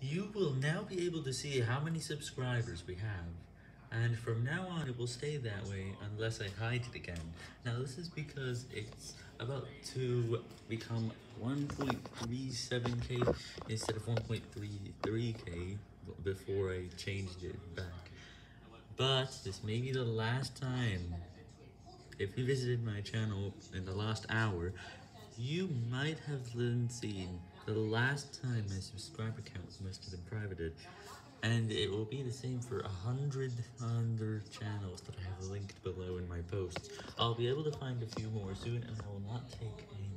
You will now be able to see how many subscribers we have, and from now on it will stay that way unless I hide it again. Now this is because it's about to become 1.37k instead of 1.33k before I changed it back. But this may be the last time. If you visited my channel in the last hour, you might have seen the last time my subscriber count and it will be the same for a hundred other channels that I have linked below in my posts. I'll be able to find a few more soon, and I will not take any.